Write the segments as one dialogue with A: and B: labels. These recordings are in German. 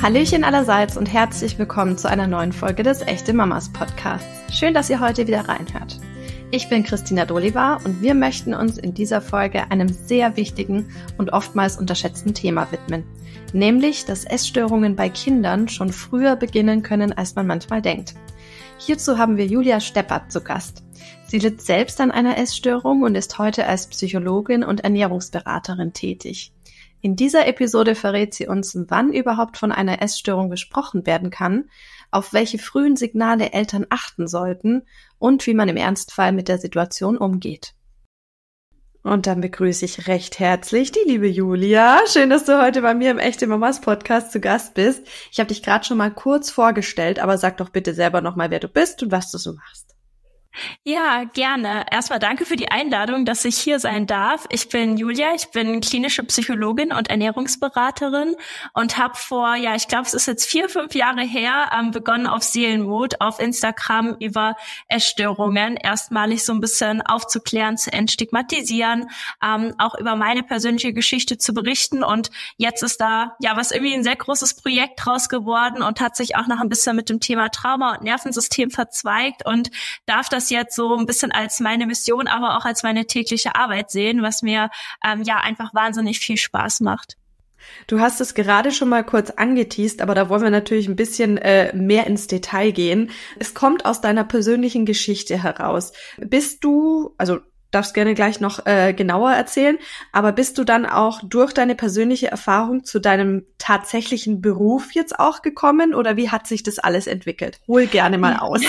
A: Hallöchen allerseits und herzlich willkommen zu einer neuen Folge des Echte Mamas Podcasts. Schön, dass ihr heute wieder reinhört. Ich bin Christina Dolivar und wir möchten uns in dieser Folge einem sehr wichtigen und oftmals unterschätzten Thema widmen, nämlich, dass Essstörungen bei Kindern schon früher beginnen können, als man manchmal denkt. Hierzu haben wir Julia Steppert zu Gast. Sie litt selbst an einer Essstörung und ist heute als Psychologin und Ernährungsberaterin tätig. In dieser Episode verrät sie uns, wann überhaupt von einer Essstörung gesprochen werden kann, auf welche frühen Signale Eltern achten sollten und wie man im Ernstfall mit der Situation umgeht. Und dann begrüße ich recht herzlich die liebe Julia. Schön, dass du heute bei mir im Echte Mamas Podcast zu Gast bist. Ich habe dich gerade schon mal kurz vorgestellt, aber sag doch bitte selber nochmal, wer du bist und was du so machst.
B: Ja, gerne. Erstmal danke für die Einladung, dass ich hier sein darf. Ich bin Julia, ich bin klinische Psychologin und Ernährungsberaterin und habe vor, ja, ich glaube, es ist jetzt vier, fünf Jahre her, ähm, begonnen auf Seelenmut auf Instagram über Essstörungen erstmalig so ein bisschen aufzuklären, zu entstigmatisieren, ähm, auch über meine persönliche Geschichte zu berichten. Und jetzt ist da ja was irgendwie ein sehr großes Projekt draus geworden und hat sich auch noch ein bisschen mit dem Thema Trauma und Nervensystem verzweigt und darf das jetzt so ein bisschen als meine Mission, aber auch als meine tägliche Arbeit sehen, was mir ähm, ja einfach wahnsinnig viel Spaß macht.
A: Du hast es gerade schon mal kurz angeteased, aber da wollen wir natürlich ein bisschen äh, mehr ins Detail gehen. Es kommt aus deiner persönlichen Geschichte heraus. Bist du, also darfst gerne gleich noch äh, genauer erzählen, aber bist du dann auch durch deine persönliche Erfahrung zu deinem tatsächlichen Beruf jetzt auch gekommen oder wie hat sich das alles entwickelt? Hol gerne mal aus.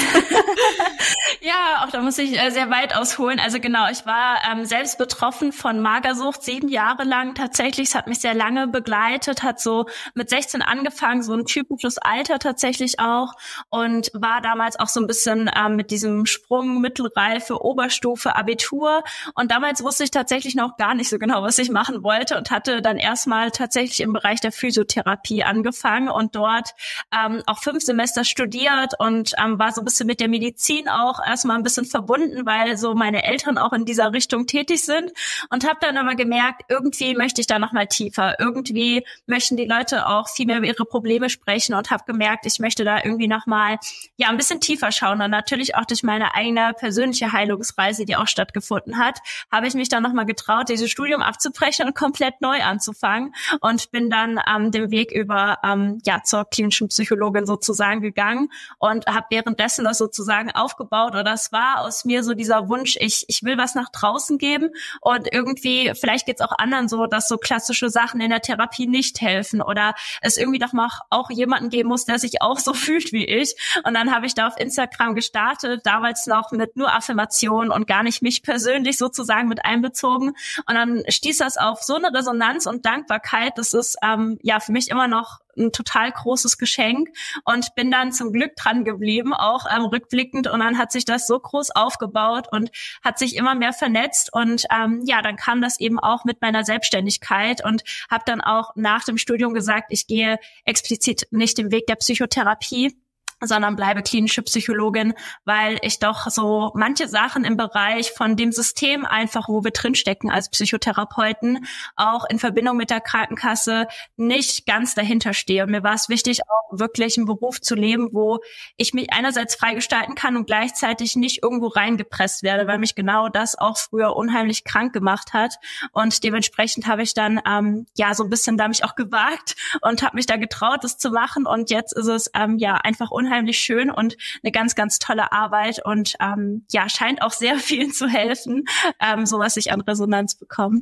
B: Ja, auch da muss ich äh, sehr weit ausholen. Also genau, ich war ähm, selbst betroffen von Magersucht sieben Jahre lang tatsächlich. Es hat mich sehr lange begleitet, hat so mit 16 angefangen, so ein typisches Alter tatsächlich auch und war damals auch so ein bisschen ähm, mit diesem Sprung Mittelreife, Oberstufe, Abitur. Und damals wusste ich tatsächlich noch gar nicht so genau, was ich machen wollte und hatte dann erstmal tatsächlich im Bereich der Physiotherapie angefangen und dort ähm, auch fünf Semester studiert und ähm, war so ein bisschen mit der Medizin auch erstmal ein bisschen verbunden, weil so meine Eltern auch in dieser Richtung tätig sind und habe dann aber gemerkt, irgendwie möchte ich da noch mal tiefer. Irgendwie möchten die Leute auch viel mehr über ihre Probleme sprechen und habe gemerkt, ich möchte da irgendwie noch mal ja ein bisschen tiefer schauen und natürlich auch durch meine eigene persönliche Heilungsreise, die auch stattgefunden hat, habe ich mich dann noch mal getraut, dieses Studium abzubrechen und komplett neu anzufangen und bin dann ähm, den Weg über ähm, ja zur klinischen Psychologin sozusagen gegangen und habe währenddessen das sozusagen aufgebaut oder es war aus mir so dieser Wunsch, ich, ich will was nach draußen geben und irgendwie, vielleicht geht's auch anderen so, dass so klassische Sachen in der Therapie nicht helfen oder es irgendwie doch mal auch jemanden geben muss, der sich auch so fühlt wie ich. Und dann habe ich da auf Instagram gestartet, damals noch mit nur Affirmationen und gar nicht mich persönlich sozusagen mit einbezogen. Und dann stieß das auf so eine Resonanz und Dankbarkeit. Das ist ähm, ja für mich immer noch ein total großes Geschenk und bin dann zum Glück dran geblieben, auch ähm, rückblickend. Und dann hat sich das so groß aufgebaut und hat sich immer mehr vernetzt. Und ähm, ja, dann kam das eben auch mit meiner Selbstständigkeit und habe dann auch nach dem Studium gesagt, ich gehe explizit nicht den Weg der Psychotherapie sondern bleibe klinische Psychologin, weil ich doch so manche Sachen im Bereich von dem System einfach, wo wir drinstecken als Psychotherapeuten, auch in Verbindung mit der Krankenkasse nicht ganz dahinter stehe. Und mir war es wichtig, auch wirklich einen Beruf zu leben, wo ich mich einerseits freigestalten kann und gleichzeitig nicht irgendwo reingepresst werde, weil mich genau das auch früher unheimlich krank gemacht hat. Und dementsprechend habe ich dann ähm, ja so ein bisschen da mich auch gewagt und habe mich da getraut, das zu machen. Und jetzt ist es ähm, ja einfach unheimlich unheimlich schön und eine ganz, ganz tolle Arbeit und ähm, ja, scheint auch sehr vielen zu helfen, ähm, so was ich an Resonanz bekomme.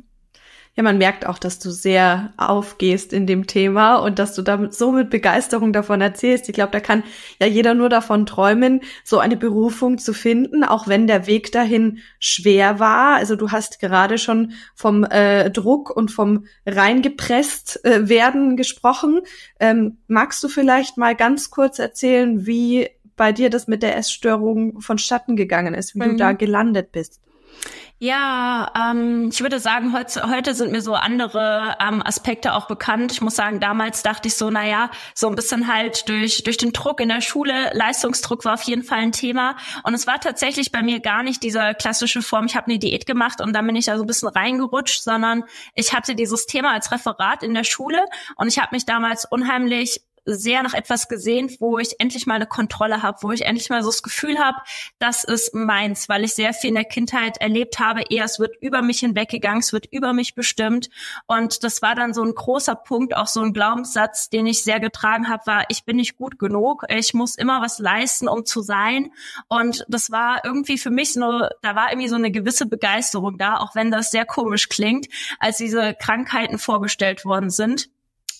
A: Ja, man merkt auch, dass du sehr aufgehst in dem Thema und dass du damit so mit Begeisterung davon erzählst. Ich glaube, da kann ja jeder nur davon träumen, so eine Berufung zu finden, auch wenn der Weg dahin schwer war. Also du hast gerade schon vom äh, Druck und vom reingepresst äh, werden gesprochen. Ähm, magst du vielleicht mal ganz kurz erzählen, wie bei dir das mit der Essstörung vonstatten gegangen ist, wie mhm. du da gelandet bist?
B: Ja, ähm, ich würde sagen, heute, heute sind mir so andere ähm, Aspekte auch bekannt. Ich muss sagen, damals dachte ich so, na ja, so ein bisschen halt durch, durch den Druck in der Schule, Leistungsdruck war auf jeden Fall ein Thema. Und es war tatsächlich bei mir gar nicht diese klassische Form, ich habe eine Diät gemacht und dann bin ich da so ein bisschen reingerutscht, sondern ich hatte dieses Thema als Referat in der Schule und ich habe mich damals unheimlich sehr nach etwas gesehen, wo ich endlich mal eine Kontrolle habe, wo ich endlich mal so das Gefühl habe, das ist meins, weil ich sehr viel in der Kindheit erlebt habe, eher es wird über mich hinweggegangen, es wird über mich bestimmt. Und das war dann so ein großer Punkt, auch so ein Glaubenssatz, den ich sehr getragen habe, war, ich bin nicht gut genug, ich muss immer was leisten, um zu sein. Und das war irgendwie für mich so, da war irgendwie so eine gewisse Begeisterung da, auch wenn das sehr komisch klingt, als diese Krankheiten vorgestellt worden sind.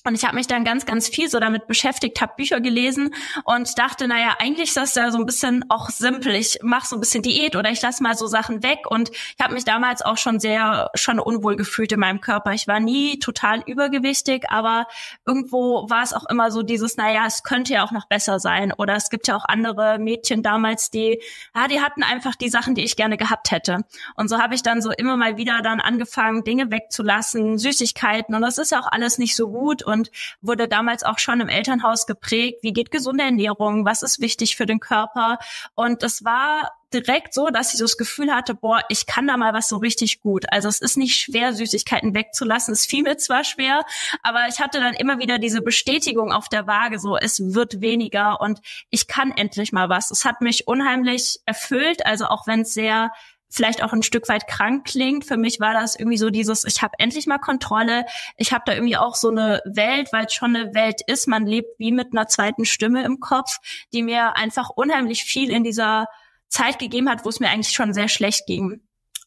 B: Und ich habe mich dann ganz, ganz viel so damit beschäftigt, habe Bücher gelesen und dachte, naja, eigentlich ist das ja so ein bisschen auch simpel. Ich mache so ein bisschen Diät oder ich lasse mal so Sachen weg. Und ich habe mich damals auch schon sehr, schon unwohl gefühlt in meinem Körper. Ich war nie total übergewichtig, aber irgendwo war es auch immer so dieses, naja, es könnte ja auch noch besser sein. Oder es gibt ja auch andere Mädchen damals, die, ja, die hatten einfach die Sachen, die ich gerne gehabt hätte. Und so habe ich dann so immer mal wieder dann angefangen, Dinge wegzulassen, Süßigkeiten. Und das ist ja auch alles nicht so gut. Und wurde damals auch schon im Elternhaus geprägt. Wie geht gesunde Ernährung? Was ist wichtig für den Körper? Und es war direkt so, dass ich so das Gefühl hatte, boah, ich kann da mal was so richtig gut. Also es ist nicht schwer, Süßigkeiten wegzulassen. Es fiel mir zwar schwer, aber ich hatte dann immer wieder diese Bestätigung auf der Waage, so es wird weniger und ich kann endlich mal was. Es hat mich unheimlich erfüllt, also auch wenn es sehr vielleicht auch ein Stück weit krank klingt. Für mich war das irgendwie so dieses, ich habe endlich mal Kontrolle. Ich habe da irgendwie auch so eine Welt, weil es schon eine Welt ist. Man lebt wie mit einer zweiten Stimme im Kopf, die mir einfach unheimlich viel in dieser Zeit gegeben hat, wo es mir eigentlich schon sehr schlecht ging.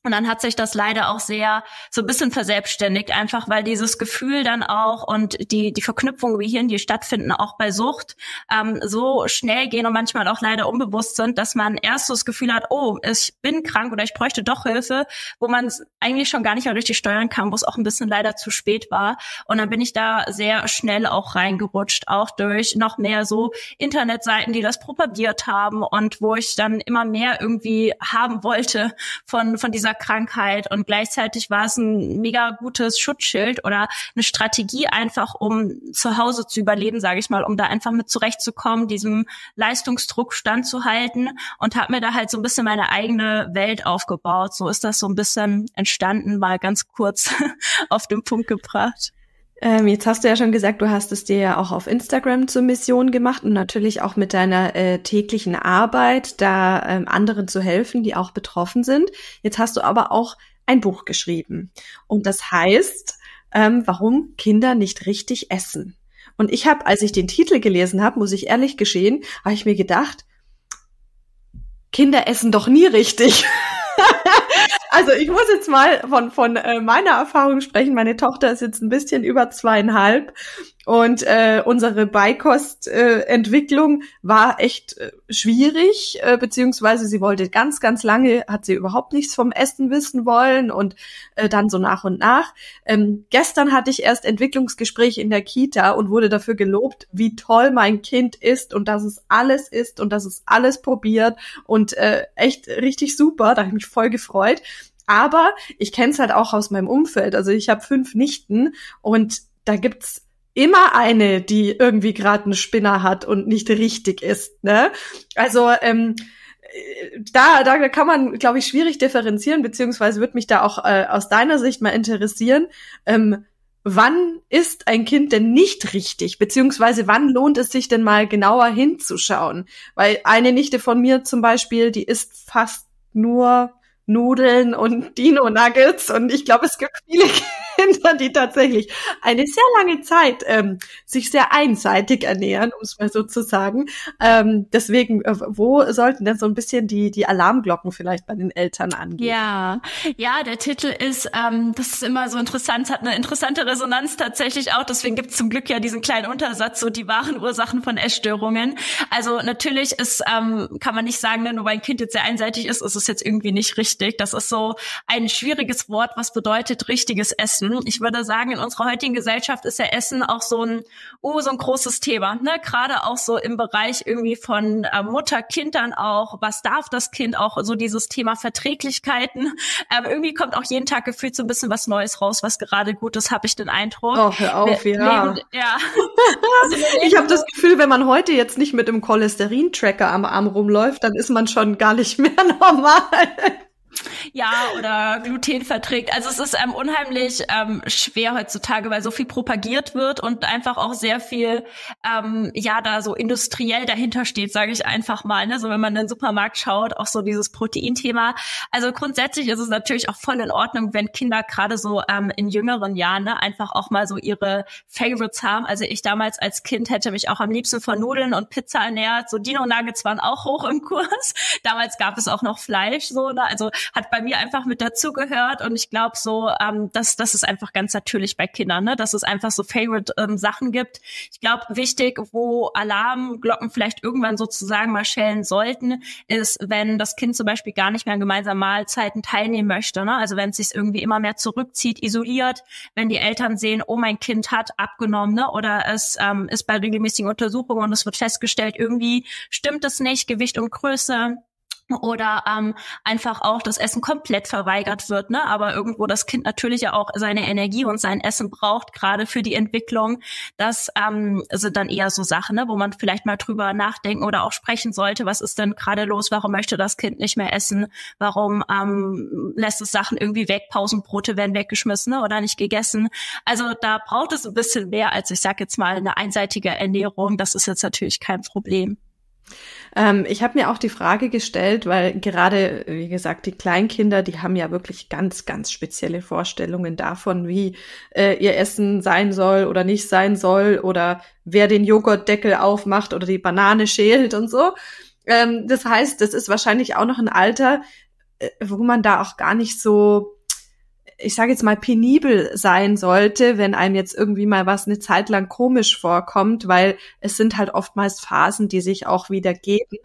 B: Und dann hat sich das leider auch sehr so ein bisschen verselbstständigt, einfach weil dieses Gefühl dann auch und die, die Verknüpfungen wie hier, die stattfinden, auch bei Sucht, ähm, so schnell gehen und manchmal auch leider unbewusst sind, dass man erst so das Gefühl hat, oh, ich bin krank oder ich bräuchte doch Hilfe, wo man eigentlich schon gar nicht mehr richtig steuern kann, wo es auch ein bisschen leider zu spät war. Und dann bin ich da sehr schnell auch reingerutscht, auch durch noch mehr so Internetseiten, die das propagiert haben und wo ich dann immer mehr irgendwie haben wollte von, von dieser dieser Krankheit und gleichzeitig war es ein mega gutes Schutzschild oder eine Strategie einfach, um zu Hause zu überleben, sage ich mal, um da einfach mit zurechtzukommen, diesem Leistungsdruck standzuhalten und habe mir da halt so ein bisschen meine eigene Welt aufgebaut. So ist das so ein bisschen entstanden, mal ganz kurz auf den Punkt gebracht.
A: Ähm, jetzt hast du ja schon gesagt, du hast es dir ja auch auf Instagram zur Mission gemacht und natürlich auch mit deiner äh, täglichen Arbeit, da ähm, anderen zu helfen, die auch betroffen sind. Jetzt hast du aber auch ein Buch geschrieben. Und das heißt, ähm, warum Kinder nicht richtig essen. Und ich habe, als ich den Titel gelesen habe, muss ich ehrlich geschehen, habe ich mir gedacht, Kinder essen doch nie richtig. Also ich muss jetzt mal von, von äh, meiner Erfahrung sprechen. Meine Tochter ist jetzt ein bisschen über zweieinhalb und äh, unsere Beikostentwicklung äh, war echt äh, schwierig, äh, beziehungsweise sie wollte ganz, ganz lange, hat sie überhaupt nichts vom Essen wissen wollen und äh, dann so nach und nach. Ähm, gestern hatte ich erst Entwicklungsgespräch in der Kita und wurde dafür gelobt, wie toll mein Kind ist und dass es alles ist und dass es alles probiert und äh, echt richtig super. Da habe ich mich voll gefreut. Aber ich kenne es halt auch aus meinem Umfeld. Also ich habe fünf Nichten und da gibt's immer eine, die irgendwie gerade einen Spinner hat und nicht richtig ist. Ne? Also ähm, da, da kann man, glaube ich, schwierig differenzieren, beziehungsweise würde mich da auch äh, aus deiner Sicht mal interessieren. Ähm, wann ist ein Kind denn nicht richtig, beziehungsweise wann lohnt es sich denn mal genauer hinzuschauen? Weil eine Nichte von mir zum Beispiel, die isst fast nur Nudeln und Dino-Nuggets und ich glaube, es gibt viele Kinder, die tatsächlich eine sehr lange Zeit ähm, sich sehr einseitig ernähren, um es mal so zu sagen. Ähm, deswegen, äh, wo sollten denn so ein bisschen die, die Alarmglocken vielleicht bei den Eltern angehen?
B: Ja, ja, der Titel ist, ähm, das ist immer so interessant, hat eine interessante Resonanz tatsächlich auch. Deswegen gibt es zum Glück ja diesen kleinen Untersatz, so die wahren Ursachen von Essstörungen. Also natürlich ist, ähm, kann man nicht sagen, ne, nur weil ein Kind jetzt sehr einseitig ist, ist es jetzt irgendwie nicht richtig. Das ist so ein schwieriges Wort, was bedeutet richtiges Essen. Ich würde sagen, in unserer heutigen Gesellschaft ist ja Essen auch so ein, oh, so ein großes Thema. Ne? Gerade auch so im Bereich irgendwie von äh, Mutter, Kind dann auch. Was darf das Kind auch? So dieses Thema Verträglichkeiten. Ähm, irgendwie kommt auch jeden Tag gefühlt so ein bisschen was Neues raus, was gerade gut ist, habe ich den Eindruck.
A: Oh, hör auf, wir, ja. Leben, ja. also ich habe das Gefühl, wenn man heute jetzt nicht mit dem Cholesterin-Tracker am Arm rumläuft, dann ist man schon gar nicht mehr normal.
B: Ja, oder Gluten verträgt. Also es ist ähm, unheimlich ähm, schwer heutzutage, weil so viel propagiert wird und einfach auch sehr viel, ähm, ja, da so industriell dahinter steht, sage ich einfach mal. Ne? So wenn man in den Supermarkt schaut, auch so dieses Proteinthema. Also grundsätzlich ist es natürlich auch voll in Ordnung, wenn Kinder gerade so ähm, in jüngeren Jahren ne, einfach auch mal so ihre Favorites haben. Also ich damals als Kind hätte mich auch am liebsten von Nudeln und Pizza ernährt. So Dino Nuggets waren auch hoch im Kurs. Damals gab es auch noch Fleisch, so, ne? also hat bei mir einfach mit dazugehört und ich glaube so, ähm, dass das ist einfach ganz natürlich bei Kindern, ne? dass es einfach so Favorite ähm, Sachen gibt. Ich glaube, wichtig, wo Alarmglocken vielleicht irgendwann sozusagen mal schellen sollten, ist, wenn das Kind zum Beispiel gar nicht mehr an gemeinsamen Mahlzeiten teilnehmen möchte. Ne? Also wenn es sich irgendwie immer mehr zurückzieht, isoliert, wenn die Eltern sehen, oh, mein Kind hat abgenommen ne? oder es ähm, ist bei regelmäßigen Untersuchungen und es wird festgestellt, irgendwie stimmt es nicht, Gewicht und Größe oder ähm, einfach auch das Essen komplett verweigert wird, ne? Aber irgendwo das Kind natürlich ja auch seine Energie und sein Essen braucht, gerade für die Entwicklung. Das ähm, sind dann eher so Sachen, ne? wo man vielleicht mal drüber nachdenken oder auch sprechen sollte. Was ist denn gerade los? Warum möchte das Kind nicht mehr essen? Warum ähm, lässt es Sachen irgendwie weg? Pausenbrote werden weggeschmissen ne? oder nicht gegessen. Also da braucht es ein bisschen mehr als ich sag jetzt mal eine einseitige Ernährung. Das ist jetzt natürlich kein Problem.
A: Ähm, ich habe mir auch die Frage gestellt, weil gerade, wie gesagt, die Kleinkinder, die haben ja wirklich ganz, ganz spezielle Vorstellungen davon, wie äh, ihr Essen sein soll oder nicht sein soll oder wer den Joghurtdeckel aufmacht oder die Banane schält und so. Ähm, das heißt, das ist wahrscheinlich auch noch ein Alter, äh, wo man da auch gar nicht so ich sage jetzt mal, penibel sein sollte, wenn einem jetzt irgendwie mal was eine Zeit lang komisch vorkommt, weil es sind halt oftmals Phasen, die sich auch wieder geben.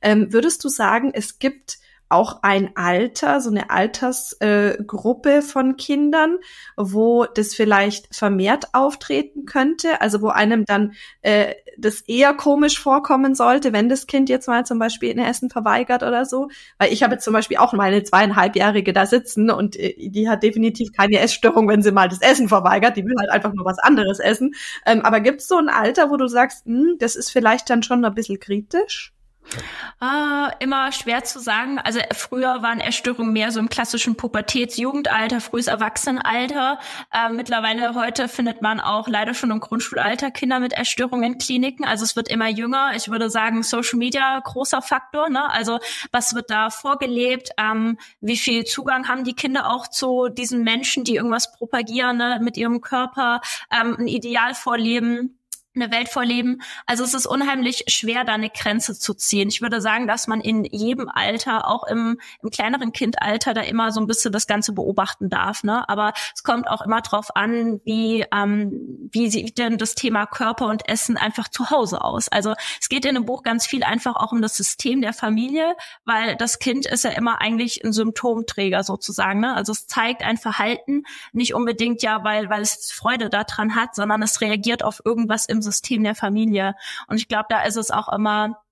A: Ähm, würdest du sagen, es gibt auch ein Alter, so eine Altersgruppe äh, von Kindern, wo das vielleicht vermehrt auftreten könnte, also wo einem dann äh, das eher komisch vorkommen sollte, wenn das Kind jetzt mal zum Beispiel ein Essen verweigert oder so. Weil ich habe jetzt zum Beispiel auch meine zweieinhalbjährige da sitzen und äh, die hat definitiv keine Essstörung, wenn sie mal das Essen verweigert. Die will halt einfach nur was anderes essen. Ähm, aber gibt es so ein Alter, wo du sagst, hm, das ist vielleicht dann schon ein bisschen kritisch?
B: Ah, immer schwer zu sagen. Also früher waren Essstörungen mehr so im klassischen Pubertäts-Jugendalter, frühes Erwachsenenalter. Äh, mittlerweile heute findet man auch leider schon im Grundschulalter Kinder mit Essstörungen in Kliniken. Also es wird immer jünger. Ich würde sagen, Social Media großer Faktor. Ne? Also was wird da vorgelebt? Ähm, wie viel Zugang haben die Kinder auch zu diesen Menschen, die irgendwas propagieren ne? mit ihrem Körper, ähm, ein Ideal vorleben? Eine Welt vorleben. Also es ist unheimlich schwer, da eine Grenze zu ziehen. Ich würde sagen, dass man in jedem Alter, auch im, im kleineren Kindalter, da immer so ein bisschen das Ganze beobachten darf. Ne? Aber es kommt auch immer drauf an, wie, ähm, wie sieht denn das Thema Körper und Essen einfach zu Hause aus. Also es geht in dem Buch ganz viel einfach auch um das System der Familie, weil das Kind ist ja immer eigentlich ein Symptomträger sozusagen. Ne? Also es zeigt ein Verhalten, nicht unbedingt ja, weil, weil es Freude daran hat, sondern es reagiert auf irgendwas im System der Familie. Und ich glaube, da ist es auch immer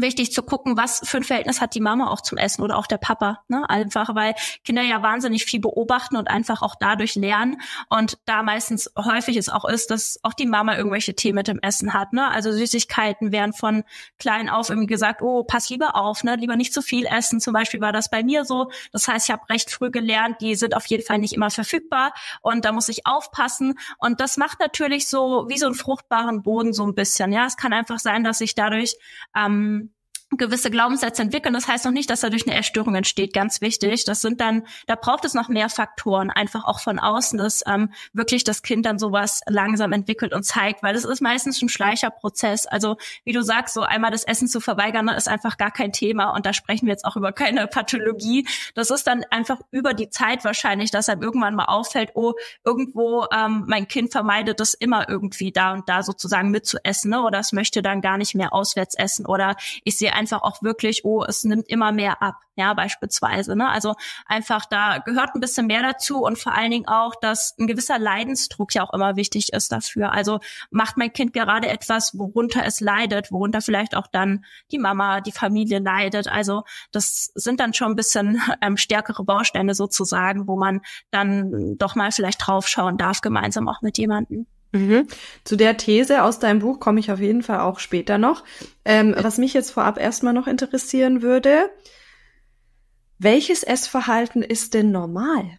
B: wichtig zu gucken, was für ein Verhältnis hat die Mama auch zum Essen oder auch der Papa. Ne? Einfach, weil Kinder ja wahnsinnig viel beobachten und einfach auch dadurch lernen. Und da meistens häufig es auch ist, dass auch die Mama irgendwelche Themen mit dem Essen hat. Ne? Also Süßigkeiten werden von klein auf irgendwie gesagt, oh, pass lieber auf, ne? lieber nicht zu viel essen. Zum Beispiel war das bei mir so. Das heißt, ich habe recht früh gelernt, die sind auf jeden Fall nicht immer verfügbar und da muss ich aufpassen. Und das macht natürlich so wie so einen fruchtbaren Boden so ein bisschen. Ja, es kann einfach sein, dass ich dadurch ähm, gewisse Glaubenssätze entwickeln. Das heißt noch nicht, dass dadurch eine Erstörung entsteht. Ganz wichtig. Das sind dann, da braucht es noch mehr Faktoren, einfach auch von außen, dass ähm, wirklich das Kind dann sowas langsam entwickelt und zeigt, weil es ist meistens ein Schleicherprozess. Also wie du sagst, so einmal das Essen zu verweigern, ist einfach gar kein Thema. Und da sprechen wir jetzt auch über keine Pathologie. Das ist dann einfach über die Zeit wahrscheinlich, dass einem irgendwann mal auffällt, oh, irgendwo ähm, mein Kind vermeidet es immer irgendwie da und da sozusagen mitzuessen, ne? oder es möchte dann gar nicht mehr auswärts essen oder ich sehe einfach auch wirklich, oh, es nimmt immer mehr ab, ja, beispielsweise. Ne? Also einfach da gehört ein bisschen mehr dazu und vor allen Dingen auch, dass ein gewisser Leidensdruck ja auch immer wichtig ist dafür. Also macht mein Kind gerade etwas, worunter es leidet, worunter vielleicht auch dann die Mama, die Familie leidet. Also das sind dann schon ein bisschen ähm, stärkere Bausteine sozusagen, wo man dann doch mal vielleicht draufschauen darf, gemeinsam auch mit jemandem.
A: Mhm. Zu der These aus deinem Buch komme ich auf jeden Fall auch später noch. Ähm, was mich jetzt vorab erstmal noch interessieren würde, welches Essverhalten ist denn normal?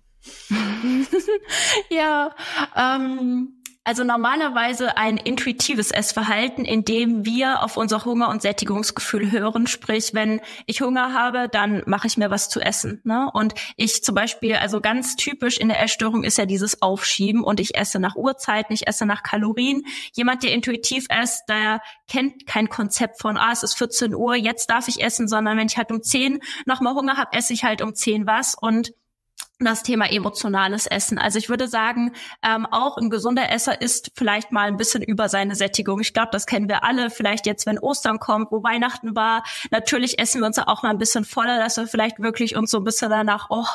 B: ja, ähm, also normalerweise ein intuitives Essverhalten, in dem wir auf unser Hunger- und Sättigungsgefühl hören. Sprich, wenn ich Hunger habe, dann mache ich mir was zu essen. Ne? Und ich zum Beispiel, also ganz typisch in der Essstörung ist ja dieses Aufschieben und ich esse nach Uhrzeiten, ich esse nach Kalorien. Jemand, der intuitiv isst, der kennt kein Konzept von, ah, es ist 14 Uhr, jetzt darf ich essen, sondern wenn ich halt um 10 nochmal Hunger habe, esse ich halt um 10 was und das Thema emotionales Essen. Also ich würde sagen, ähm, auch ein gesunder Esser isst vielleicht mal ein bisschen über seine Sättigung. Ich glaube, das kennen wir alle. Vielleicht jetzt, wenn Ostern kommt, wo Weihnachten war, natürlich essen wir uns auch mal ein bisschen voller, dass wir vielleicht wirklich uns so ein bisschen danach, oh,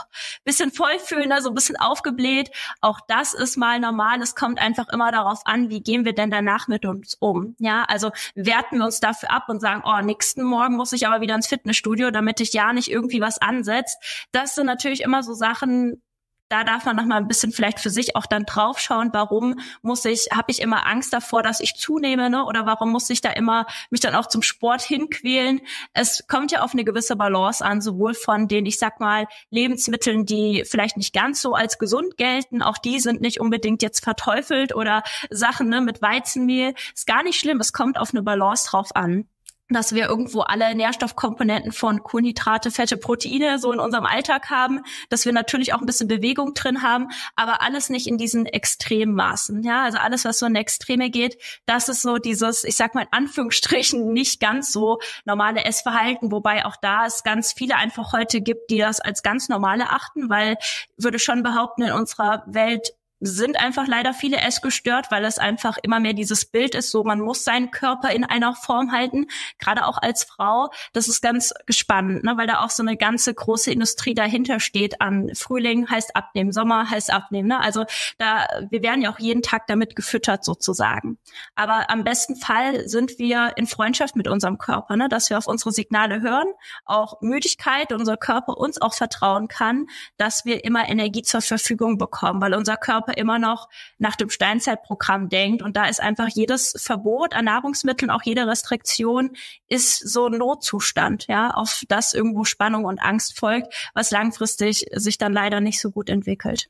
B: bisschen voll fühlen, ne? so ein bisschen aufgebläht. Auch das ist mal normal. Es kommt einfach immer darauf an, wie gehen wir denn danach mit uns um. Ja, also werten wir uns dafür ab und sagen, oh, nächsten Morgen muss ich aber wieder ins Fitnessstudio, damit ich ja nicht irgendwie was ansetzt. Das sind natürlich immer so Sachen, Sachen, da darf man noch mal ein bisschen vielleicht für sich auch dann draufschauen, warum muss ich, habe ich immer Angst davor, dass ich zunehme, ne? Oder warum muss ich da immer mich dann auch zum Sport hinquälen? Es kommt ja auf eine gewisse Balance an, sowohl von den, ich sag mal, Lebensmitteln, die vielleicht nicht ganz so als gesund gelten, auch die sind nicht unbedingt jetzt verteufelt oder Sachen ne, mit Weizenmehl. Ist gar nicht schlimm, es kommt auf eine Balance drauf an dass wir irgendwo alle Nährstoffkomponenten von Kohlenhydrate, Fette, Proteine so in unserem Alltag haben, dass wir natürlich auch ein bisschen Bewegung drin haben, aber alles nicht in diesen Extremmaßen. Ja, also alles, was so in Extreme geht, das ist so dieses, ich sag mal in Anführungsstrichen, nicht ganz so normale Essverhalten, wobei auch da es ganz viele einfach heute gibt, die das als ganz normale achten, weil würde schon behaupten, in unserer Welt sind einfach leider viele essgestört, weil es einfach immer mehr dieses Bild ist, so man muss seinen Körper in einer Form halten, gerade auch als Frau. Das ist ganz spannend, ne, weil da auch so eine ganze große Industrie dahinter steht an Frühling heißt abnehmen, Sommer heißt abnehmen. Ne? Also da, wir werden ja auch jeden Tag damit gefüttert sozusagen. Aber am besten Fall sind wir in Freundschaft mit unserem Körper, ne? dass wir auf unsere Signale hören, auch Müdigkeit, unser Körper uns auch vertrauen kann, dass wir immer Energie zur Verfügung bekommen, weil unser Körper Körper immer noch nach dem Steinzeitprogramm denkt. Und da ist einfach jedes Verbot an Nahrungsmitteln, auch jede Restriktion ist so ein Notzustand, ja, auf das irgendwo Spannung und Angst folgt, was langfristig sich dann leider nicht so gut entwickelt.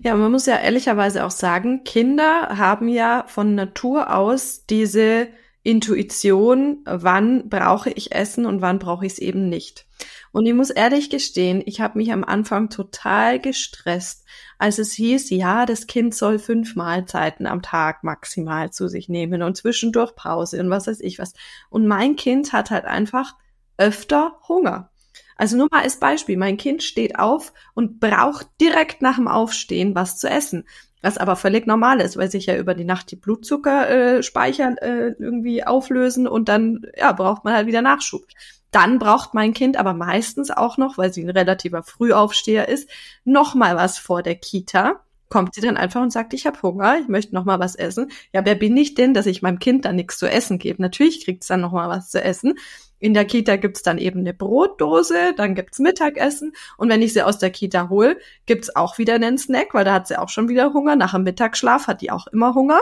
A: Ja, man muss ja ehrlicherweise auch sagen, Kinder haben ja von Natur aus diese Intuition, wann brauche ich Essen und wann brauche ich es eben nicht. Und ich muss ehrlich gestehen, ich habe mich am Anfang total gestresst, als es hieß, ja, das Kind soll fünf Mahlzeiten am Tag maximal zu sich nehmen und zwischendurch Pause und was weiß ich was. Und mein Kind hat halt einfach öfter Hunger. Also nur mal als Beispiel, mein Kind steht auf und braucht direkt nach dem Aufstehen was zu essen. Was aber völlig normal ist, weil sich ja über die Nacht die Blutzuckerspeicher äh, äh, irgendwie auflösen und dann ja, braucht man halt wieder Nachschub. Dann braucht mein Kind aber meistens auch noch, weil sie ein relativer Frühaufsteher ist, noch mal was vor der Kita. Kommt sie dann einfach und sagt, ich habe Hunger, ich möchte noch mal was essen. Ja, wer bin ich denn, dass ich meinem Kind dann nichts zu essen gebe? Natürlich kriegt es dann noch mal was zu essen. In der Kita gibt's dann eben eine Brotdose, dann gibt's Mittagessen und wenn ich sie aus der Kita hole, gibt's auch wieder einen Snack, weil da hat sie auch schon wieder Hunger. Nach dem Mittagsschlaf hat die auch immer Hunger.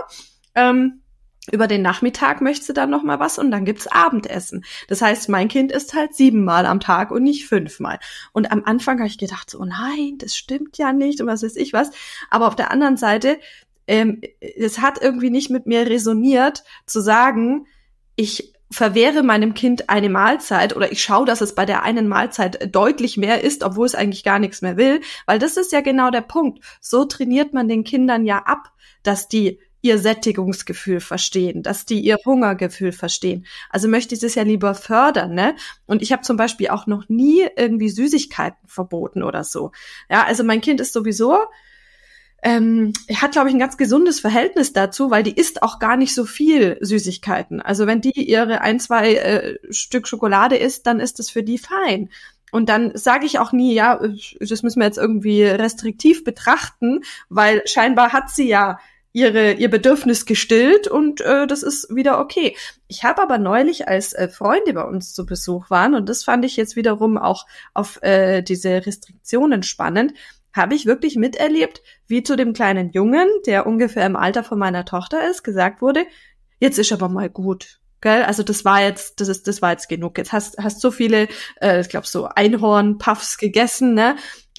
A: Ähm, über den Nachmittag möchte sie dann noch mal was und dann gibt's Abendessen. Das heißt, mein Kind isst halt siebenmal am Tag und nicht fünfmal. Und am Anfang habe ich gedacht, so, nein, das stimmt ja nicht und was weiß ich was. Aber auf der anderen Seite, ähm, es hat irgendwie nicht mit mir resoniert, zu sagen, ich verwehre meinem Kind eine Mahlzeit oder ich schaue, dass es bei der einen Mahlzeit deutlich mehr ist, obwohl es eigentlich gar nichts mehr will, weil das ist ja genau der Punkt. So trainiert man den Kindern ja ab, dass die ihr Sättigungsgefühl verstehen, dass die ihr Hungergefühl verstehen. Also möchte ich das ja lieber fördern, ne? Und ich habe zum Beispiel auch noch nie irgendwie Süßigkeiten verboten oder so. Ja, also mein Kind ist sowieso ähm, hat, glaube ich, ein ganz gesundes Verhältnis dazu, weil die isst auch gar nicht so viel Süßigkeiten. Also wenn die ihre ein, zwei äh, Stück Schokolade isst, dann ist das für die fein. Und dann sage ich auch nie, ja, das müssen wir jetzt irgendwie restriktiv betrachten, weil scheinbar hat sie ja ihre ihr Bedürfnis gestillt und äh, das ist wieder okay. Ich habe aber neulich, als äh, Freunde bei uns zu Besuch waren und das fand ich jetzt wiederum auch auf äh, diese Restriktionen spannend, habe ich wirklich miterlebt, wie zu dem kleinen Jungen, der ungefähr im Alter von meiner Tochter ist, gesagt wurde, jetzt ist aber mal gut. Gell? Also das war jetzt, das ist, das war jetzt genug. Jetzt hast, hast so viele, äh, ich glaube so Einhorn-Puffs gegessen, ne?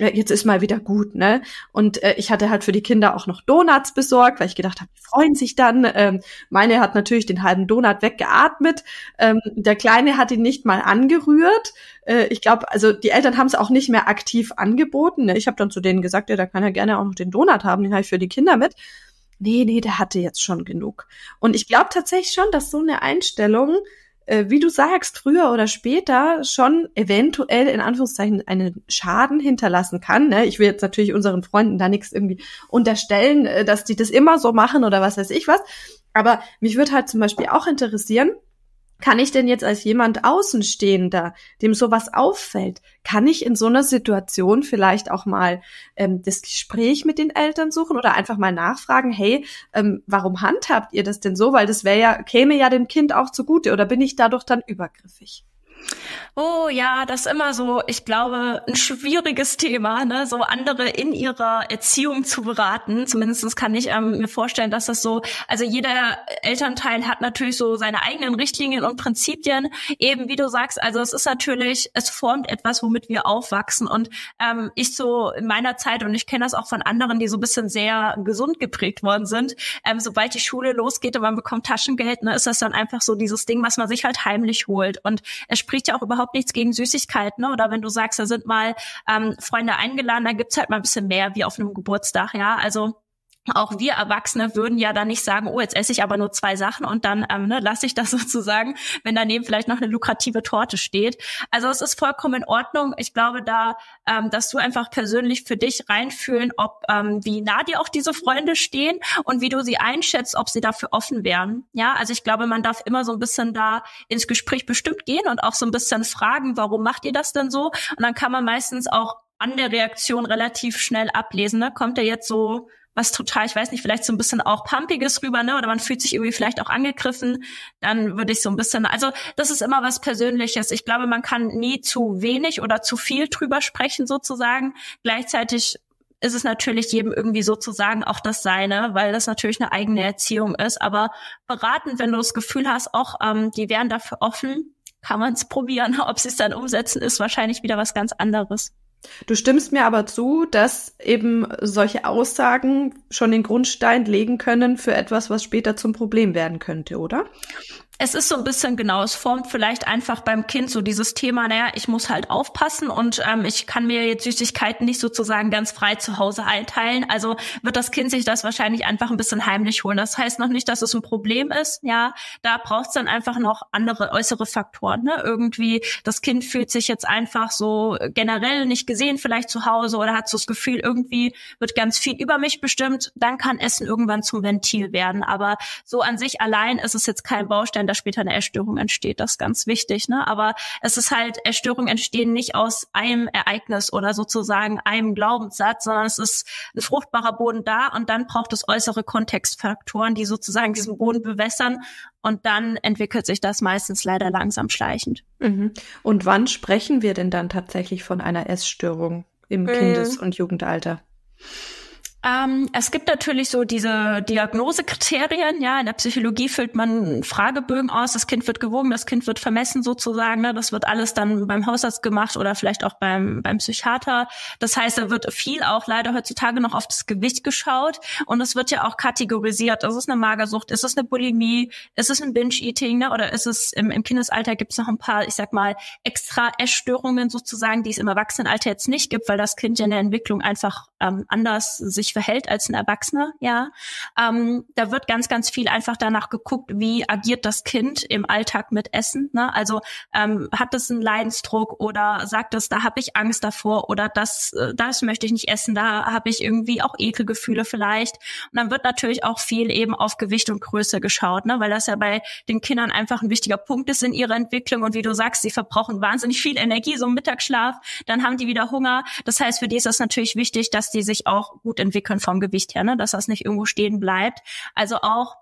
A: Jetzt ist mal wieder gut, ne? Und äh, ich hatte halt für die Kinder auch noch Donuts besorgt, weil ich gedacht habe, die freuen sich dann. Ähm, meine hat natürlich den halben Donut weggeatmet. Ähm, der Kleine hat ihn nicht mal angerührt. Äh, ich glaube, also die Eltern haben es auch nicht mehr aktiv angeboten. Ne? Ich habe dann zu denen gesagt, ja, da kann er gerne auch noch den Donut haben, den habe ich für die Kinder mit nee, nee, der hatte jetzt schon genug. Und ich glaube tatsächlich schon, dass so eine Einstellung, äh, wie du sagst, früher oder später schon eventuell in Anführungszeichen einen Schaden hinterlassen kann. Ne? Ich will jetzt natürlich unseren Freunden da nichts irgendwie unterstellen, äh, dass die das immer so machen oder was weiß ich was. Aber mich würde halt zum Beispiel auch interessieren, kann ich denn jetzt als jemand Außenstehender, dem sowas auffällt, kann ich in so einer Situation vielleicht auch mal ähm, das Gespräch mit den Eltern suchen oder einfach mal nachfragen, hey, ähm, warum handhabt ihr das denn so? Weil das wäre ja, käme ja dem Kind auch zugute oder bin ich dadurch dann übergriffig?
B: Oh ja, das ist immer so, ich glaube, ein schwieriges Thema, ne? so andere in ihrer Erziehung zu beraten. Zumindest kann ich ähm, mir vorstellen, dass das so, also jeder Elternteil hat natürlich so seine eigenen Richtlinien und Prinzipien, eben wie du sagst, also es ist natürlich, es formt etwas, womit wir aufwachsen. Und ähm, ich so in meiner Zeit, und ich kenne das auch von anderen, die so ein bisschen sehr gesund geprägt worden sind, ähm, sobald die Schule losgeht und man bekommt Taschengeld, ne, ist das dann einfach so dieses Ding, was man sich halt heimlich holt. Und es spricht ja auch überhaupt nichts gegen Süßigkeiten, ne? Oder wenn du sagst, da sind mal ähm, Freunde eingeladen, da gibt's halt mal ein bisschen mehr wie auf einem Geburtstag, ja. Also auch wir Erwachsene würden ja dann nicht sagen, oh, jetzt esse ich aber nur zwei Sachen und dann ähm, ne, lasse ich das sozusagen, wenn daneben vielleicht noch eine lukrative Torte steht. Also es ist vollkommen in Ordnung. Ich glaube da, ähm, dass du einfach persönlich für dich reinfühlen, ob ähm, wie nah dir auch diese Freunde stehen und wie du sie einschätzt, ob sie dafür offen wären. Ja, also ich glaube, man darf immer so ein bisschen da ins Gespräch bestimmt gehen und auch so ein bisschen fragen, warum macht ihr das denn so? Und dann kann man meistens auch an der Reaktion relativ schnell ablesen. Ne? Kommt er jetzt so was total, ich weiß nicht, vielleicht so ein bisschen auch Pumpiges rüber, ne? Oder man fühlt sich irgendwie vielleicht auch angegriffen, dann würde ich so ein bisschen, also das ist immer was Persönliches. Ich glaube, man kann nie zu wenig oder zu viel drüber sprechen, sozusagen. Gleichzeitig ist es natürlich jedem irgendwie sozusagen auch das Seine, weil das natürlich eine eigene Erziehung ist. Aber beratend, wenn du das Gefühl hast, auch ähm, die wären dafür offen, kann man es probieren. Ob sie es dann umsetzen, ist wahrscheinlich wieder was ganz anderes.
A: Du stimmst mir aber zu, dass eben solche Aussagen schon den Grundstein legen können für etwas, was später zum Problem werden könnte, oder?
B: Es ist so ein bisschen genau, es formt vielleicht einfach beim Kind so dieses Thema, naja, ich muss halt aufpassen und ähm, ich kann mir jetzt Süßigkeiten nicht sozusagen ganz frei zu Hause einteilen. Also wird das Kind sich das wahrscheinlich einfach ein bisschen heimlich holen. Das heißt noch nicht, dass es ein Problem ist. Ja, da braucht es dann einfach noch andere äußere Faktoren. Ne? Irgendwie, das Kind fühlt sich jetzt einfach so generell nicht gesehen, vielleicht zu Hause oder hat so das Gefühl, irgendwie wird ganz viel über mich bestimmt. Dann kann Essen irgendwann zum Ventil werden. Aber so an sich allein ist es jetzt kein Baustein da später eine Erstörung entsteht. Das ist ganz wichtig. Ne? Aber es ist halt, Erstörungen entstehen nicht aus einem Ereignis oder sozusagen einem Glaubenssatz, sondern es ist ein fruchtbarer Boden da und dann braucht es äußere Kontextfaktoren, die sozusagen diesen Boden bewässern und dann entwickelt sich das meistens leider langsam schleichend.
A: Mhm. Und wann sprechen wir denn dann tatsächlich von einer Essstörung im mhm. Kindes- und Jugendalter?
B: Ähm, es gibt natürlich so diese Diagnosekriterien. Ja, in der Psychologie füllt man Fragebögen aus. Das Kind wird gewogen, das Kind wird vermessen sozusagen. Ne? Das wird alles dann beim Hausarzt gemacht oder vielleicht auch beim, beim Psychiater. Das heißt, da wird viel auch leider heutzutage noch auf das Gewicht geschaut. Und es wird ja auch kategorisiert. Ist es eine Magersucht? Ist es eine Bulimie? Ist es ein Binge-Eating? Ne? Oder ist es im, im Kindesalter gibt es noch ein paar, ich sag mal, extra Essstörungen sozusagen, die es im Erwachsenenalter jetzt nicht gibt, weil das Kind ja in der Entwicklung einfach ähm, anders sich verhält als ein Erwachsener, ja. Ähm, da wird ganz, ganz viel einfach danach geguckt, wie agiert das Kind im Alltag mit Essen. Ne? Also ähm, hat es einen Leidensdruck oder sagt es, da habe ich Angst davor oder das, äh, das möchte ich nicht essen, da habe ich irgendwie auch Ekelgefühle vielleicht. Und dann wird natürlich auch viel eben auf Gewicht und Größe geschaut, ne? weil das ja bei den Kindern einfach ein wichtiger Punkt ist in ihrer Entwicklung. Und wie du sagst, sie verbrauchen wahnsinnig viel Energie, so im Mittagsschlaf, dann haben die wieder Hunger. Das heißt, für die ist das natürlich wichtig, dass die sich auch gut entwickeln entwickeln vom Gewicht her, ne? dass das nicht irgendwo stehen bleibt. Also auch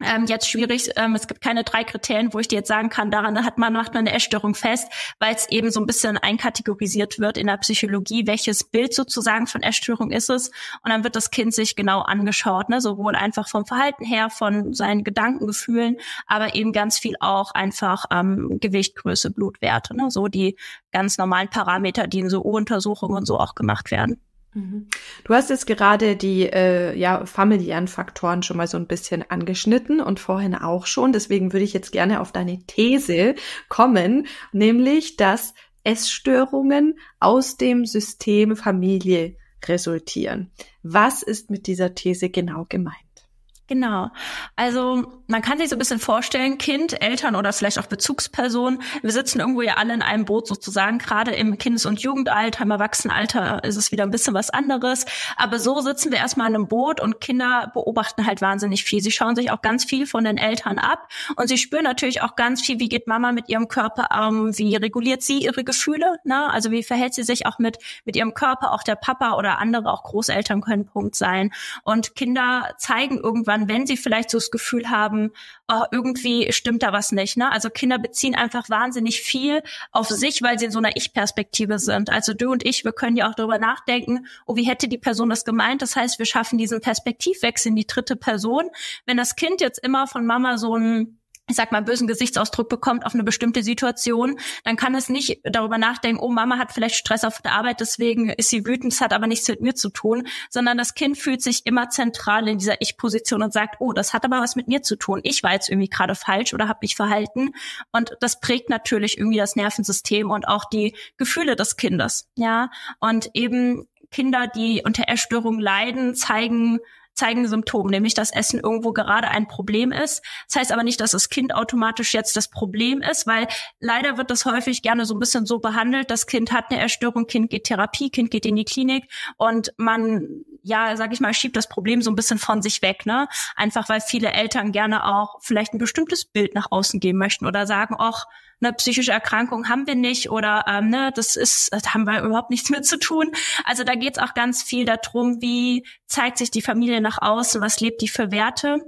B: ähm, jetzt schwierig. Ähm, es gibt keine drei Kriterien, wo ich dir jetzt sagen kann, daran hat man, macht man eine Essstörung fest, weil es eben so ein bisschen einkategorisiert wird in der Psychologie, welches Bild sozusagen von Essstörung ist es. Und dann wird das Kind sich genau angeschaut, ne? sowohl einfach vom Verhalten her, von seinen Gedanken, Gefühlen, aber eben ganz viel auch einfach ähm, Gewicht, Größe, Blutwerte, ne? so die ganz normalen Parameter, die in so U-Untersuchungen und so auch gemacht werden.
A: Mhm. Du hast jetzt gerade die äh, ja, familiären Faktoren schon mal so ein bisschen angeschnitten und vorhin auch schon. Deswegen würde ich jetzt gerne auf deine These kommen, nämlich, dass Essstörungen aus dem System Familie resultieren. Was ist mit dieser These genau gemeint?
B: Genau. Also man kann sich so ein bisschen vorstellen, Kind, Eltern oder vielleicht auch Bezugspersonen, wir sitzen irgendwo ja alle in einem Boot sozusagen, gerade im Kindes- und Jugendalter, im Erwachsenenalter ist es wieder ein bisschen was anderes. Aber so sitzen wir erstmal in einem Boot und Kinder beobachten halt wahnsinnig viel. Sie schauen sich auch ganz viel von den Eltern ab und sie spüren natürlich auch ganz viel, wie geht Mama mit ihrem Körper um, wie reguliert sie ihre Gefühle, ne? also wie verhält sie sich auch mit, mit ihrem Körper, auch der Papa oder andere, auch Großeltern können Punkt sein. Und Kinder zeigen irgendwann dann, wenn sie vielleicht so das Gefühl haben, oh, irgendwie stimmt da was nicht. Ne? Also Kinder beziehen einfach wahnsinnig viel auf sich, weil sie in so einer Ich-Perspektive sind. Also du und ich, wir können ja auch darüber nachdenken, oh, wie hätte die Person das gemeint? Das heißt, wir schaffen diesen Perspektivwechsel in die dritte Person. Wenn das Kind jetzt immer von Mama so ein ich sag mal, bösen Gesichtsausdruck bekommt auf eine bestimmte Situation, dann kann es nicht darüber nachdenken, oh, Mama hat vielleicht Stress auf der Arbeit, deswegen ist sie wütend, es hat aber nichts mit mir zu tun, sondern das Kind fühlt sich immer zentral in dieser Ich-Position und sagt, oh, das hat aber was mit mir zu tun. Ich war jetzt irgendwie gerade falsch oder habe mich verhalten. Und das prägt natürlich irgendwie das Nervensystem und auch die Gefühle des Kindes. Ja, und eben Kinder, die unter Essstörung leiden, zeigen zeigen Symptome, nämlich dass Essen irgendwo gerade ein Problem ist. Das heißt aber nicht, dass das Kind automatisch jetzt das Problem ist, weil leider wird das häufig gerne so ein bisschen so behandelt, das Kind hat eine Erstörung, Kind geht Therapie, Kind geht in die Klinik und man, ja, sag ich mal, schiebt das Problem so ein bisschen von sich weg, ne? Einfach weil viele Eltern gerne auch vielleicht ein bestimmtes Bild nach außen geben möchten oder sagen, ach, eine psychische Erkrankung haben wir nicht oder ähm, ne, das ist, das haben wir überhaupt nichts mit zu tun. Also da geht es auch ganz viel darum, wie zeigt sich die Familie nach außen, was lebt die für Werte.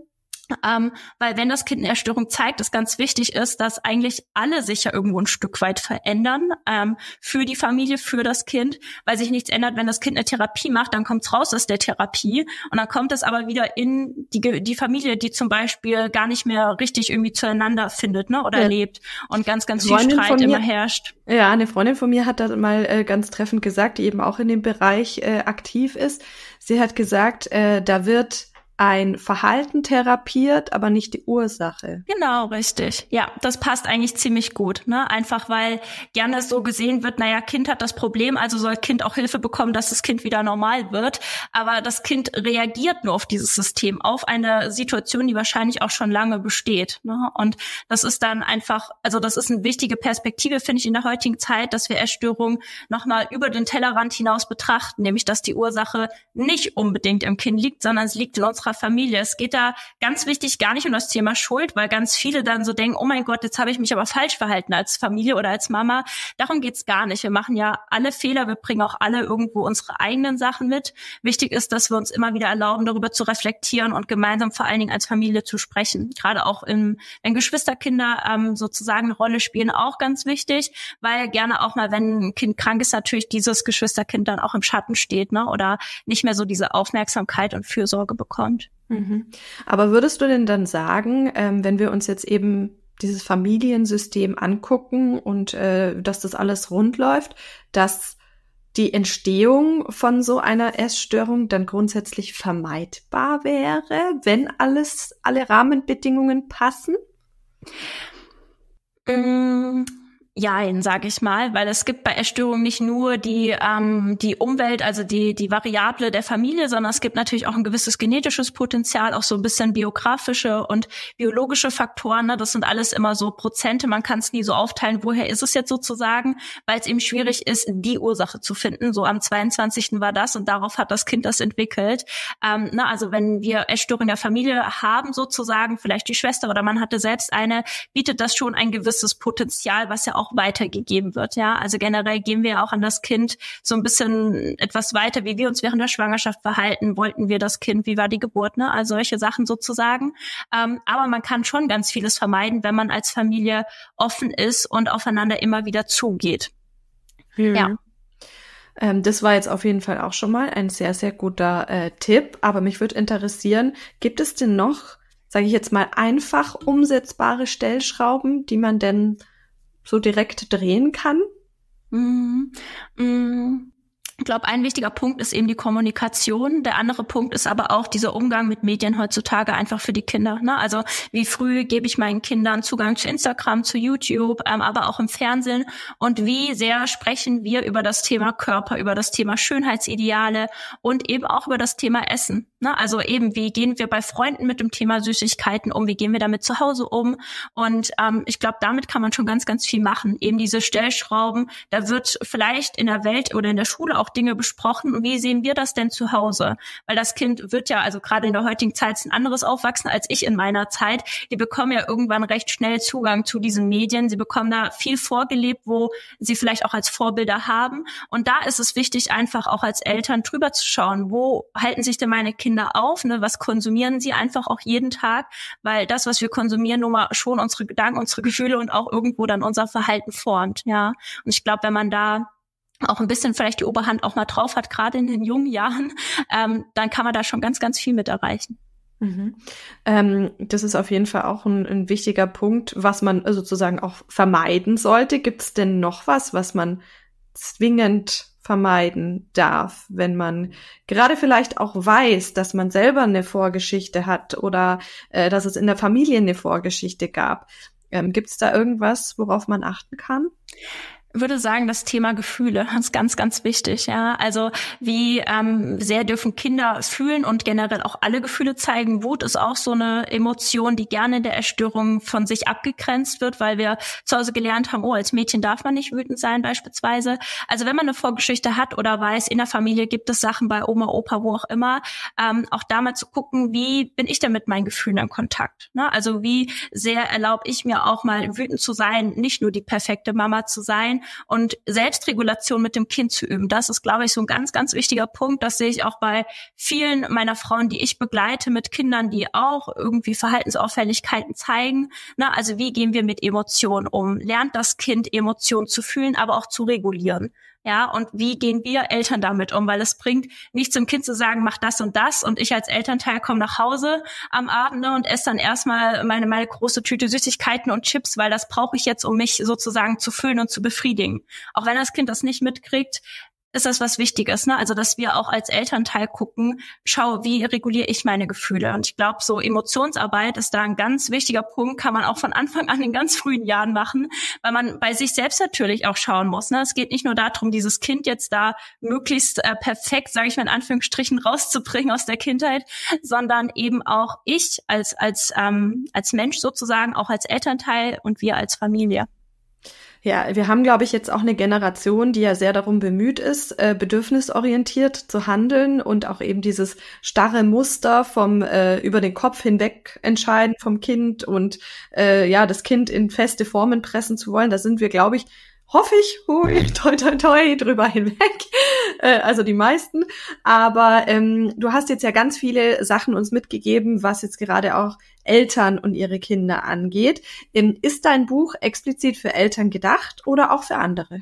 B: Ähm, weil wenn das Kind eine Erstörung zeigt, es ganz wichtig ist, dass eigentlich alle sich ja irgendwo ein Stück weit verändern ähm, für die Familie, für das Kind, weil sich nichts ändert, wenn das Kind eine Therapie macht, dann kommt es raus aus der Therapie und dann kommt es aber wieder in die, die Familie, die zum Beispiel gar nicht mehr richtig irgendwie zueinander findet ne, oder ja. lebt und ganz, ganz viel Streit mir, immer herrscht.
A: Ja, eine Freundin von mir hat da mal äh, ganz treffend gesagt, die eben auch in dem Bereich äh, aktiv ist. Sie hat gesagt, äh, da wird ein Verhalten therapiert, aber nicht die Ursache.
B: Genau, richtig. Ja, das passt eigentlich ziemlich gut. Ne? Einfach weil gerne so gesehen wird, naja, Kind hat das Problem, also soll Kind auch Hilfe bekommen, dass das Kind wieder normal wird. Aber das Kind reagiert nur auf dieses System, auf eine Situation, die wahrscheinlich auch schon lange besteht. Ne? Und das ist dann einfach, also das ist eine wichtige Perspektive, finde ich, in der heutigen Zeit, dass wir Essstörungen nochmal über den Tellerrand hinaus betrachten, nämlich dass die Ursache nicht unbedingt im Kind liegt, sondern es liegt in unserer unserer Familie. Es geht da ganz wichtig gar nicht um das Thema Schuld, weil ganz viele dann so denken, oh mein Gott, jetzt habe ich mich aber falsch verhalten als Familie oder als Mama. Darum geht's gar nicht. Wir machen ja alle Fehler, wir bringen auch alle irgendwo unsere eigenen Sachen mit. Wichtig ist, dass wir uns immer wieder erlauben, darüber zu reflektieren und gemeinsam vor allen Dingen als Familie zu sprechen. Gerade auch im, wenn Geschwisterkinder ähm, sozusagen eine Rolle spielen, auch ganz wichtig, weil gerne auch mal, wenn ein Kind krank ist, natürlich dieses Geschwisterkind dann auch im Schatten steht, ne? Oder nicht mehr so diese Aufmerksamkeit und Fürsorge bekommt.
A: Mhm. Aber würdest du denn dann sagen, ähm, wenn wir uns jetzt eben dieses Familiensystem angucken und äh, dass das alles rund läuft, dass die Entstehung von so einer Essstörung dann grundsätzlich vermeidbar wäre, wenn alles, alle Rahmenbedingungen passen?
B: Ähm, Jein, sage ich mal, weil es gibt bei Essstörungen nicht nur die ähm, die Umwelt, also die die Variable der Familie, sondern es gibt natürlich auch ein gewisses genetisches Potenzial, auch so ein bisschen biografische und biologische Faktoren. Ne? Das sind alles immer so Prozente. Man kann es nie so aufteilen, woher ist es jetzt sozusagen, weil es eben schwierig ist, die Ursache zu finden. So am 22. war das und darauf hat das Kind das entwickelt. Ähm, ne? Also wenn wir Essstörungen der Familie haben sozusagen, vielleicht die Schwester oder man hatte selbst eine, bietet das schon ein gewisses Potenzial, was ja auch auch weitergegeben wird. Ja, also generell gehen wir auch an das Kind so ein bisschen etwas weiter, wie wir uns während der Schwangerschaft verhalten. Wollten wir das Kind? Wie war die Geburt? Ne? Also solche Sachen sozusagen. Ähm, aber man kann schon ganz vieles vermeiden, wenn man als Familie offen ist und aufeinander immer wieder zugeht.
A: Mhm. Ja. Ähm, das war jetzt auf jeden Fall auch schon mal ein sehr, sehr guter äh, Tipp. Aber mich würde interessieren, gibt es denn noch, sage ich jetzt mal, einfach umsetzbare Stellschrauben, die man denn so direkt drehen kann?
B: Mm, mm. Ich glaube, ein wichtiger Punkt ist eben die Kommunikation. Der andere Punkt ist aber auch dieser Umgang mit Medien heutzutage einfach für die Kinder. Ne? Also wie früh gebe ich meinen Kindern Zugang zu Instagram, zu YouTube, ähm, aber auch im Fernsehen und wie sehr sprechen wir über das Thema Körper, über das Thema Schönheitsideale und eben auch über das Thema Essen. Ne? Also eben, wie gehen wir bei Freunden mit dem Thema Süßigkeiten um, wie gehen wir damit zu Hause um. Und ähm, ich glaube, damit kann man schon ganz, ganz viel machen. Eben diese Stellschrauben, da wird vielleicht in der Welt oder in der Schule auch Dinge besprochen. Und wie sehen wir das denn zu Hause? Weil das Kind wird ja, also gerade in der heutigen Zeit, ein anderes aufwachsen als ich in meiner Zeit. Die bekommen ja irgendwann recht schnell Zugang zu diesen Medien. Sie bekommen da viel vorgelebt, wo sie vielleicht auch als Vorbilder haben. Und da ist es wichtig, einfach auch als Eltern drüber zu schauen, wo halten sich denn meine Kinder auf? Ne? Was konsumieren sie einfach auch jeden Tag? Weil das, was wir konsumieren, nun mal schon unsere Gedanken, unsere Gefühle und auch irgendwo dann unser Verhalten formt. Ja. Und ich glaube, wenn man da auch ein bisschen vielleicht die Oberhand auch mal drauf hat, gerade in den jungen Jahren, ähm, dann kann man da schon ganz, ganz viel mit erreichen.
A: Mhm. Ähm, das ist auf jeden Fall auch ein, ein, wichtiger Punkt, was man sozusagen auch vermeiden sollte. Gibt es denn noch was, was man zwingend vermeiden darf, wenn man gerade vielleicht auch weiß, dass man selber eine Vorgeschichte hat oder äh, dass es in der Familie eine Vorgeschichte gab? Ähm, Gibt es da irgendwas, worauf man achten kann?
B: Würde sagen, das Thema Gefühle ist ganz, ganz wichtig. Ja, also wie ähm, sehr dürfen Kinder fühlen und generell auch alle Gefühle zeigen. Wut ist auch so eine Emotion, die gerne in der Erstörung von sich abgegrenzt wird, weil wir zu Hause gelernt haben, oh, als Mädchen darf man nicht wütend sein beispielsweise. Also wenn man eine Vorgeschichte hat oder weiß, in der Familie gibt es Sachen bei Oma, Opa, wo auch immer, ähm, auch da mal zu gucken, wie bin ich denn mit meinen Gefühlen in Kontakt? Ne? Also wie sehr erlaube ich mir auch mal wütend zu sein, nicht nur die perfekte Mama zu sein, und Selbstregulation mit dem Kind zu üben. Das ist, glaube ich, so ein ganz, ganz wichtiger Punkt. Das sehe ich auch bei vielen meiner Frauen, die ich begleite mit Kindern, die auch irgendwie Verhaltensauffälligkeiten zeigen. Na, also wie gehen wir mit Emotionen um? Lernt das Kind Emotionen zu fühlen, aber auch zu regulieren. Ja, und wie gehen wir Eltern damit um? Weil es bringt nichts dem Kind zu sagen, mach das und das und ich als Elternteil komme nach Hause am Abend ne, und esse dann erstmal meine, meine große Tüte Süßigkeiten und Chips, weil das brauche ich jetzt, um mich sozusagen zu füllen und zu befriedigen. Auch wenn das Kind das nicht mitkriegt, ist das was Wichtiges, ne? Also dass wir auch als Elternteil gucken, schau, wie reguliere ich meine Gefühle? Und ich glaube, so Emotionsarbeit ist da ein ganz wichtiger Punkt, kann man auch von Anfang an in ganz frühen Jahren machen, weil man bei sich selbst natürlich auch schauen muss. Ne? Es geht nicht nur darum, dieses Kind jetzt da möglichst äh, perfekt, sage ich mal in Anführungsstrichen, rauszubringen aus der Kindheit, sondern eben auch ich als als ähm, als Mensch sozusagen, auch als Elternteil und wir als Familie.
A: Ja, wir haben, glaube ich, jetzt auch eine Generation, die ja sehr darum bemüht ist, äh, bedürfnisorientiert zu handeln und auch eben dieses starre Muster vom äh, über den Kopf hinweg entscheiden vom Kind und äh, ja, das Kind in feste Formen pressen zu wollen. Da sind wir, glaube ich, hoffe ich, hui, toi, toi, toi, drüber hinweg. Äh, also die meisten. Aber ähm, du hast jetzt ja ganz viele Sachen uns mitgegeben, was jetzt gerade auch Eltern und ihre Kinder angeht. Ähm, ist dein Buch explizit für Eltern gedacht oder auch für andere?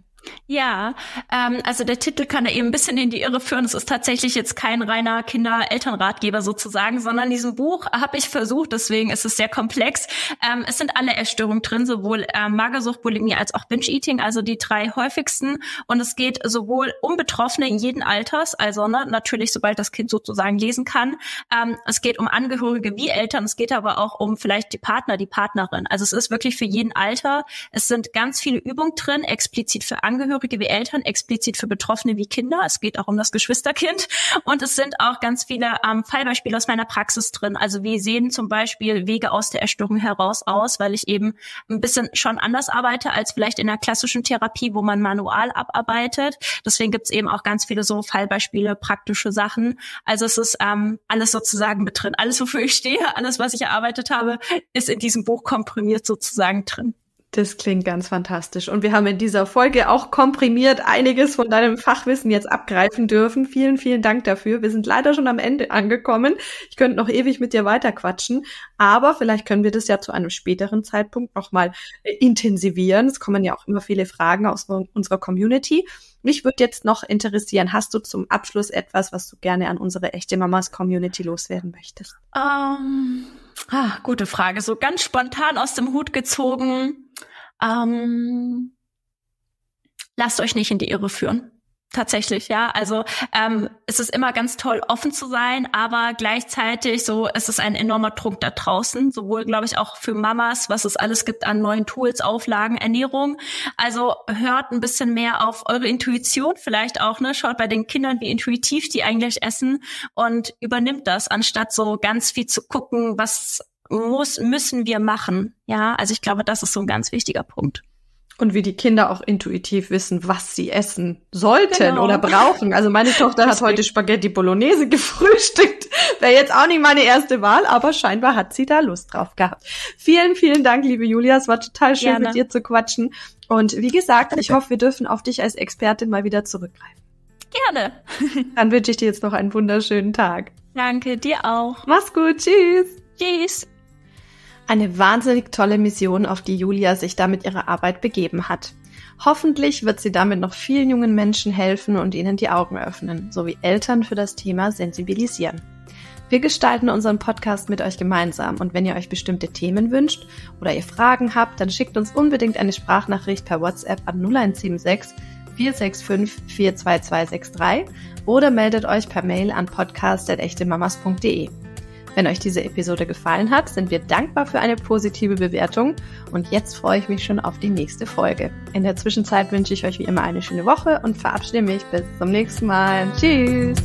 B: Ja, ähm, also der Titel kann da eben ein bisschen in die Irre führen. Es ist tatsächlich jetzt kein reiner Kinder-Elternratgeber sozusagen, sondern in diesem Buch habe ich versucht, deswegen ist es sehr komplex. Ähm, es sind alle Essstörungen drin, sowohl ähm, Magersucht, Bulimie als auch Binge-Eating, also die drei häufigsten. Und es geht sowohl um Betroffene jeden Alters, also ne, natürlich sobald das Kind sozusagen lesen kann. Ähm, es geht um Angehörige wie Eltern, es geht aber auch um vielleicht die Partner, die Partnerin. Also es ist wirklich für jeden Alter. Es sind ganz viele Übungen drin, explizit für Angehörige wie Eltern, explizit für Betroffene wie Kinder. Es geht auch um das Geschwisterkind. Und es sind auch ganz viele ähm, Fallbeispiele aus meiner Praxis drin. Also wie sehen zum Beispiel Wege aus der Erstörung heraus aus, weil ich eben ein bisschen schon anders arbeite als vielleicht in der klassischen Therapie, wo man manual abarbeitet. Deswegen gibt es eben auch ganz viele so Fallbeispiele, praktische Sachen. Also es ist ähm, alles sozusagen mit drin. Alles, wofür ich stehe, alles, was ich erarbeitet habe, ist in diesem Buch komprimiert sozusagen drin.
A: Das klingt ganz fantastisch. Und wir haben in dieser Folge auch komprimiert einiges von deinem Fachwissen jetzt abgreifen dürfen. Vielen, vielen Dank dafür. Wir sind leider schon am Ende angekommen. Ich könnte noch ewig mit dir weiterquatschen, aber vielleicht können wir das ja zu einem späteren Zeitpunkt nochmal äh, intensivieren. Es kommen ja auch immer viele Fragen aus unserer Community. Mich würde jetzt noch interessieren, hast du zum Abschluss etwas, was du gerne an unsere echte Mamas Community loswerden möchtest?
B: Um, ähm, ah, gute Frage. So ganz spontan aus dem Hut gezogen ähm, lasst euch nicht in die Irre führen. Tatsächlich, ja. Also ähm, es ist immer ganz toll, offen zu sein, aber gleichzeitig so es ist ein enormer Druck da draußen, sowohl glaube ich auch für Mamas, was es alles gibt an neuen Tools, Auflagen, Ernährung. Also hört ein bisschen mehr auf eure Intuition, vielleicht auch, ne? Schaut bei den Kindern, wie intuitiv die eigentlich essen und übernimmt das, anstatt so ganz viel zu gucken, was muss, müssen wir machen. Ja, also ich glaube, das ist so ein ganz wichtiger Punkt.
A: Und wie die Kinder auch intuitiv wissen, was sie essen sollten genau. oder brauchen. Also meine Tochter hat heute Spaghetti Bolognese gefrühstückt. Wäre jetzt auch nicht meine erste Wahl, aber scheinbar hat sie da Lust drauf gehabt. Vielen, vielen Dank, liebe Julia. Es war total schön, Gerne. mit dir zu quatschen. Und wie gesagt, ich hoffe, wir dürfen auf dich als Expertin mal wieder zurückgreifen.
B: Gerne.
A: Dann wünsche ich dir jetzt noch einen wunderschönen Tag.
B: Danke, dir auch.
A: Mach's gut. Tschüss.
B: Tschüss.
A: Eine wahnsinnig tolle Mission, auf die Julia sich da mit ihrer Arbeit begeben hat. Hoffentlich wird sie damit noch vielen jungen Menschen helfen und ihnen die Augen öffnen, sowie Eltern für das Thema sensibilisieren. Wir gestalten unseren Podcast mit euch gemeinsam und wenn ihr euch bestimmte Themen wünscht oder ihr Fragen habt, dann schickt uns unbedingt eine Sprachnachricht per WhatsApp an 0176 465 42263 oder meldet euch per Mail an podcast.echtemamas.de. Wenn euch diese Episode gefallen hat, sind wir dankbar für eine positive Bewertung und jetzt freue ich mich schon auf die nächste Folge. In der Zwischenzeit wünsche ich euch wie immer eine schöne Woche und verabschiede mich bis zum nächsten Mal. Tschüss!